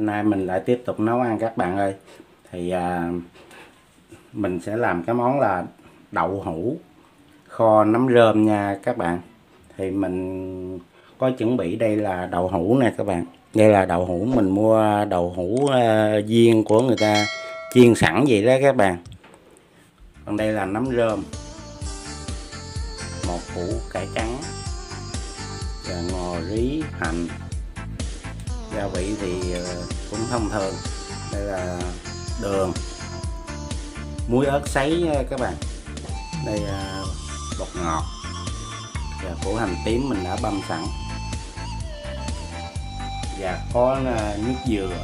hôm nay mình lại tiếp tục nấu ăn các bạn ơi. Thì à, mình sẽ làm cái món là đậu hũ kho nấm rơm nha các bạn. Thì mình có chuẩn bị đây là đậu hũ nè các bạn. Đây là đậu hũ mình mua đậu hũ uh, viên của người ta chiên sẵn vậy đó các bạn. Còn đây là nấm rơm. Một củ cải trắng và ngò rí hành gia vị thì ờ, cũng thông thường. Đây là đường muối ớt sấy ờ, các bạn. Đây là bột ngọt và củ hành tím mình đã băm sẵn. Và có ờ, nước dừa.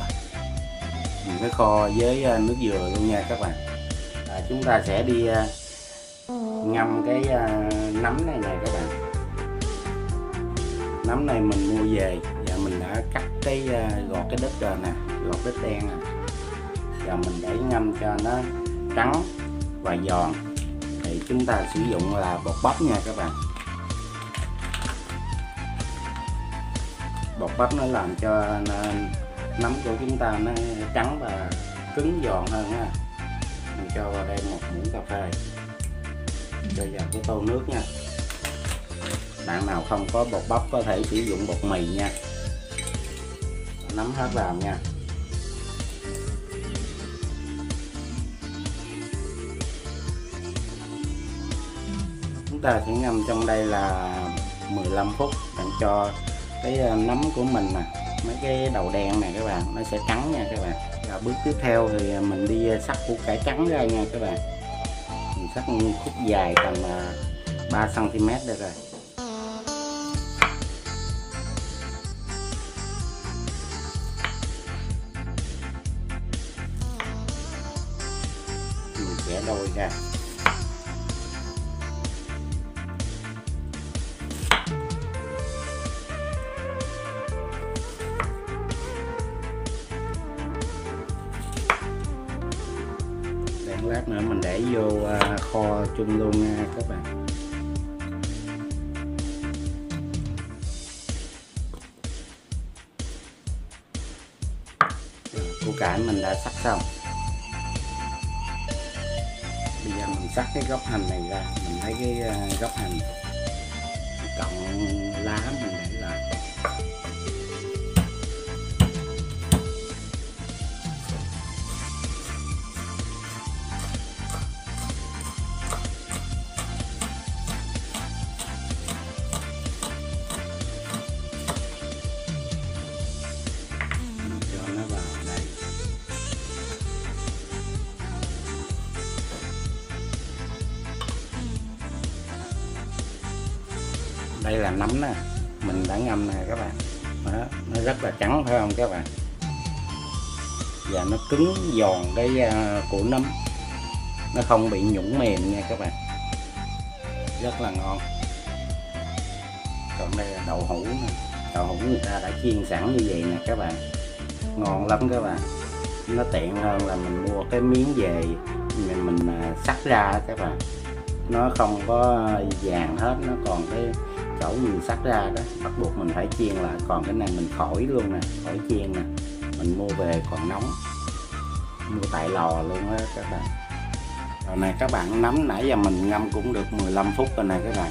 Mình sẽ kho với nước dừa luôn nha các bạn. À, chúng ta sẽ đi ngâm cái nấm này nè các bạn. Nấm này mình mua về cắt cái ờ, gọt cái đất rồi nè, gọt đất đen nè. Và mình để ngâm cho nó trắng và giòn. Thì chúng ta sử dụng là bột bắp nha các bạn. Bột bắp nó làm cho nấm của chúng ta nó trắng và cứng giòn hơn ha. Mình cho vào đây một muỗng cà phê. Cho vào cái tô nước nha. Bạn nào không có bột bắp có thể sử dụng bột mì nha nấm hết vào nha. Chúng ta sẽ ngâm trong đây là 15 phút, bạn cho cái ờ, nấm của mình nè, mấy cái đầu đen này các bạn, nó sẽ trắng nha các bạn. Và bước tiếp theo thì mình đi ờ, sắc củ cải trắng ra nha các bạn. Mình sắc khúc dài tầm 3 cm được rồi. Bẻ đôi ra để lát nữa mình để vô à, kho chung luôn nha các bạn. Củ cải mình đã sắc xong bây giờ mình cắt cái góc hành này ra, mình thấy cái ờ, góc hành. Cộng lá mình đây là nấm nè. Mình đã ngâm nè các bạn. Đó, nó rất là trắng phải không các bạn? Và nó cứng giòn cái củ của nấm. Nó không bị nhũng mềm nha các bạn. Rất là ngon. Còn đây là đậu hũ nè. Đậu hũ người ta đã chiên sẵn như vậy nè các bạn. Ngon lắm các bạn. Nó tiện hơn là mình mua cái miếng về mình, mình à, sắc ra các bạn. Nó không có à, vàng hết nó còn cái đổ mình sắt ra đó bắt buộc mình phải chiên lại còn cái này mình khỏi luôn nè khỏi chiên nè mình mua về còn nóng. Mua tại lò luôn á các bạn. Rồi này các bạn nấm nãy giờ mình ngâm cũng được 15 phút rồi này các bạn.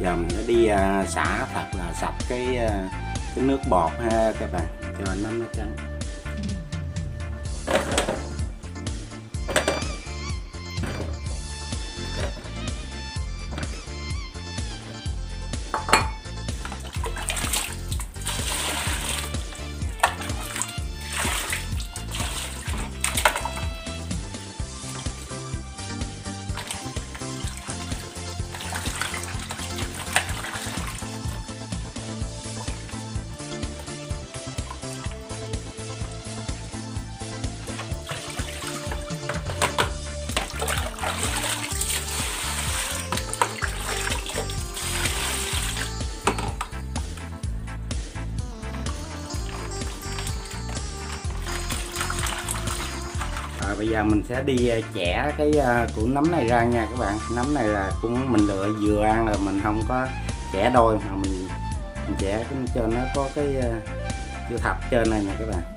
Giờ mình sẽ đi uh, xả thật là sạch cái uh, cái nước bọt ha các bạn cho nó trắng bây giờ mình sẽ đi ờ, chẻ cái ờ, củ nấm này ra nha các bạn. Nấm này là cũng mình lựa vừa ăn là mình không có chẻ đôi mà mình, mình chẻ cho nó có cái ờ, chưa thập trên này nè các bạn.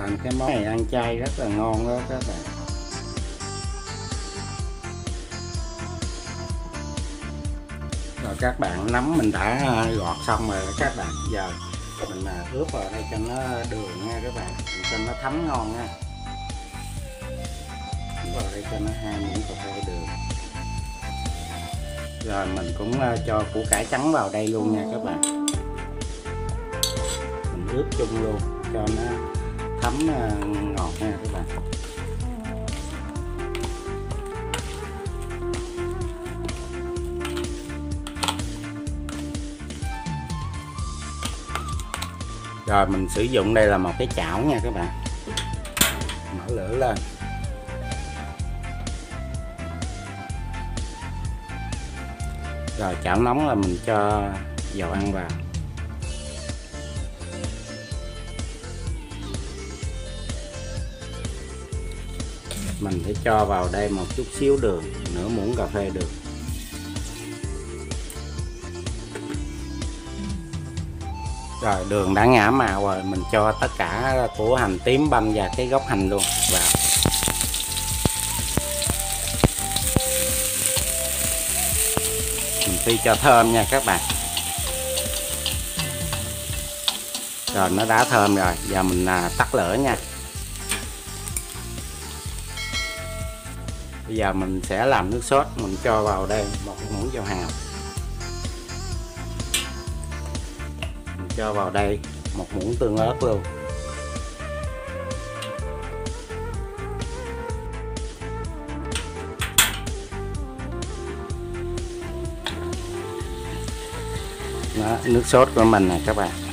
Làm cái món này ăn chay rất là ngon đó các bạn. Rồi các bạn nấm mình đã gọt xong rồi các bạn. Giờ mình à, ướp vào đây cho nó đường nha các bạn, cho nó thấm ngon nha. Vào đây cho nó hai muỗng cà phê đường. Rồi mình cũng à, cho củ cải trắng vào đây luôn nha các bạn. Mình ướp chung luôn cho nó thấm ờ, ngọt nha các bạn. Rồi, mình sử dụng đây là một cái chảo nha các bạn. Mở lửa lên. Rồi, chảo nóng là mình cho dầu ăn vào. Mình sẽ cho vào đây một chút xíu đường, nửa muỗng cà phê đường rồi, đường đã ngã màu rồi, mình cho tất cả củ hành tím, băm và cái gốc hành luôn. Vào. Mình phi cho thơm nha các bạn. Rồi, nó đã thơm rồi, giờ mình à, tắt lửa nha. Bây giờ mình sẽ làm nước sốt mình cho vào đây một muỗng dầu hào. Mình cho vào đây một muỗng tương ớt luôn. Đó, nước sốt của mình nè các bạn.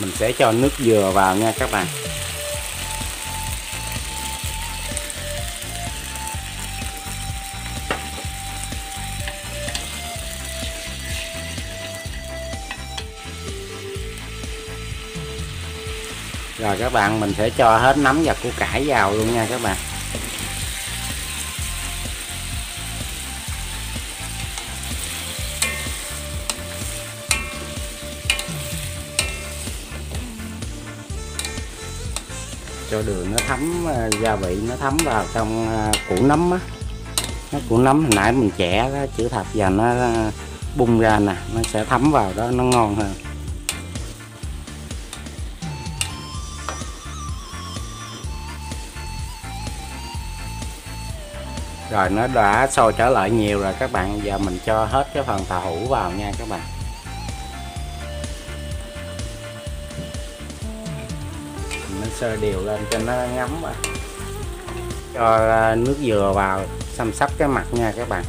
Mình sẽ cho nước dừa vào nha các bạn. Rồi các bạn, mình sẽ cho hết nấm và củ cải vào luôn nha các bạn. Cho đường nó thấm à, gia vị nó thấm vào trong à, củ nấm á. Nó củ nấm hồi nãy mình chẻ đó, chữ thập và nó à, bung ra nè, nó sẽ thấm vào đó, nó ngon hơn. Rồi nó đã sôi trở lại nhiều rồi, các bạn, giờ mình cho hết cái phần tàu hũ vào nha các bạn. Sơ đều lên cho nó ngấm vào. Cho à, nước dừa vào, xăm sắp cái mặt nha các bạn.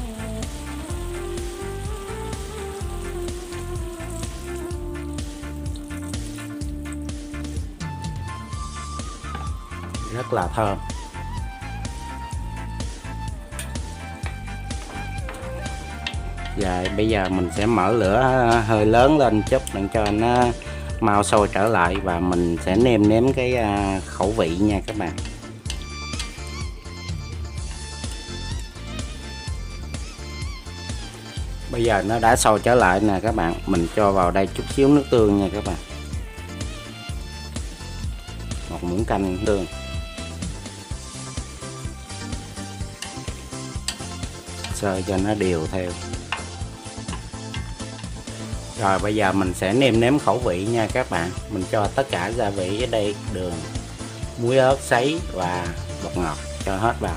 Rất là thơm. Và bây giờ mình sẽ mở lửa hơi lớn lên chút để cho nó mau sôi trở lại và mình sẽ nêm nếm cái à, khẩu vị nha các bạn. Bây giờ nó đã sôi trở lại nè các bạn. Mình cho vào đây chút xíu nước tương nha các bạn. Một muỗng canh tương. Sơ cho nó đều theo rồi bây giờ mình sẽ nêm nếm khẩu vị nha các bạn. Mình cho tất cả gia vị ở đây, đường, muối ớt, sấy và bột ngọt cho hết vào.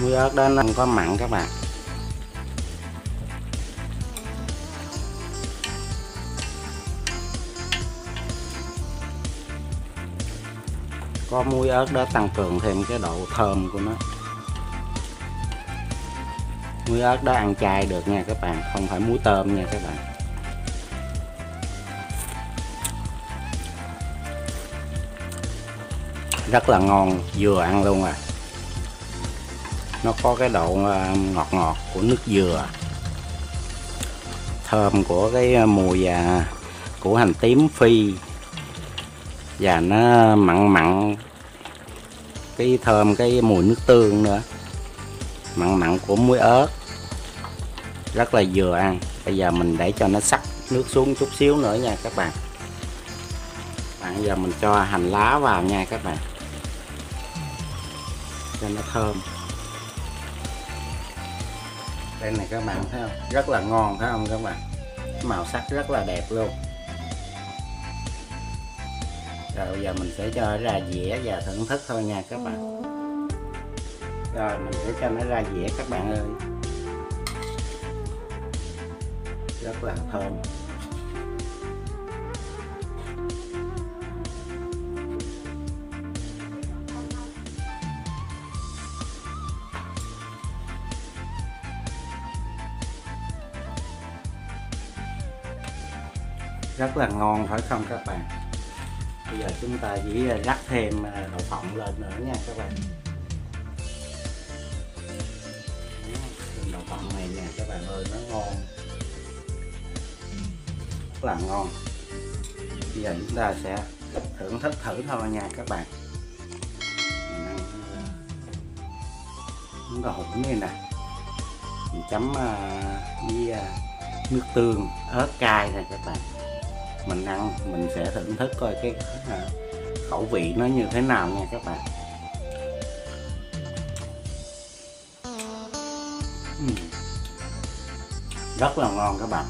Muối ớt đó nó không có mặn các bạn. Có muối ớt đó tăng cường thêm cái độ thơm của nó muối ớt đó ăn chay được nha các bạn, không phải muối tôm nha các bạn. Rất là ngon, vừa ăn luôn à. Nó có cái độ ờ, ngọt ngọt của nước dừa. Thơm của cái mùi và của hành tím phi. Và nó mặn mặn cái thơm cái mùi nước tương nữa. Mặn mặn của muối ớt rất là vừa ăn. Bây giờ mình để cho nó sắc nước xuống chút xíu nữa nha các bạn. Bạn giờ mình cho hành lá vào nha các bạn. Cho nó thơm. Đây này các bạn thấy không? Rất là ngon phải không các bạn? Màu sắc rất là đẹp luôn. Rồi bây giờ mình sẽ cho ra dĩa và thưởng thức thôi nha các bạn. Rồi mình sẽ cho nó ra dĩa các bạn ơi rất là thơm. Rất là ngon phải không các bạn? Bây giờ chúng ta chỉ ờ, rắc thêm ờ, đậu phộng lên nữa nha các bạn. Rất là ngon. Bây giờ chúng ta sẽ thưởng thức thử thôi nha các bạn. Chúng ta hủng như nè. Mình chấm à, với uh, nước tương ớt cay nè các bạn. Mình ăn mình sẽ thưởng thức coi cái uh, khẩu vị nó như thế nào nha các bạn. Ừ. Rất là ngon các bạn.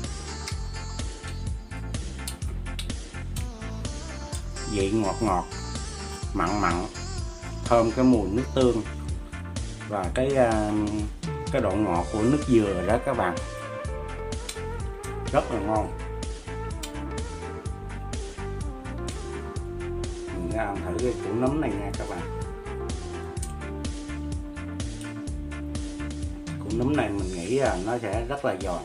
Vị ngọt ngọt, mặn mặn, thơm cái mùi nước tương và cái à, cái độ ngọt của nước dừa đó các bạn. Rất là ngon. Mình ăn thử cái củ nấm này nha các bạn. Củ nấm này mình nghĩ là nó sẽ rất là giòn.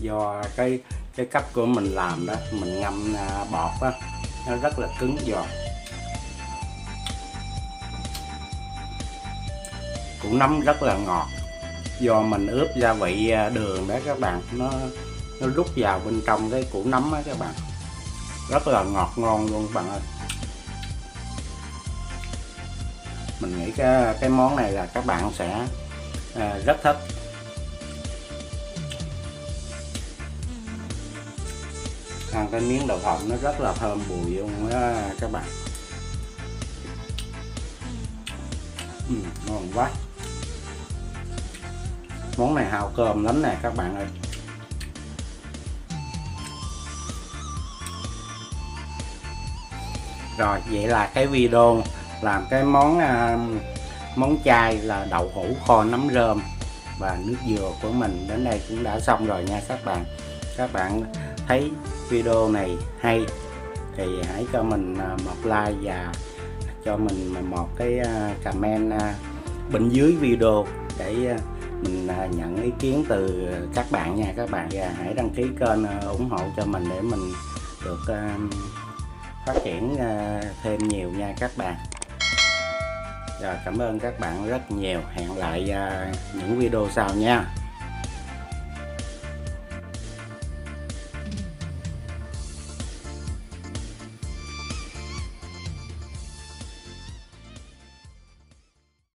Do cái cái cách của mình làm đó, mình ngâm à, bọt đó nó rất là cứng giòn củ nấm rất là ngọt. Do mình ướp gia vị à, đường đó các bạn nó nó rút vào bên trong cái củ nấm á các bạn. Rất là ngọt ngon luôn các bạn ơi. Mình nghĩ cái cái món này là các bạn sẽ à, rất thích. Ăn cái miếng đậu phộng nó rất là thơm bùi luôn á các bạn. Ừ, ngon quá. Món này hào cơm lắm nè các bạn ơi. Rồi vậy là cái video làm cái món à, món chay là đậu hũ kho nấm rơm và nước dừa của mình đến đây cũng đã xong rồi nha các bạn. Các bạn thấy video này hay, thì hãy cho mình à, một like và cho mình một cái à, comment à, bên dưới video để mình nhận ý kiến từ các bạn nha. Các bạn và hãy đăng ký kênh ủng hộ cho mình để mình được phát triển thêm nhiều nha các bạn. Rồi, cảm ơn các bạn rất nhiều. Hẹn lại những video sau nha.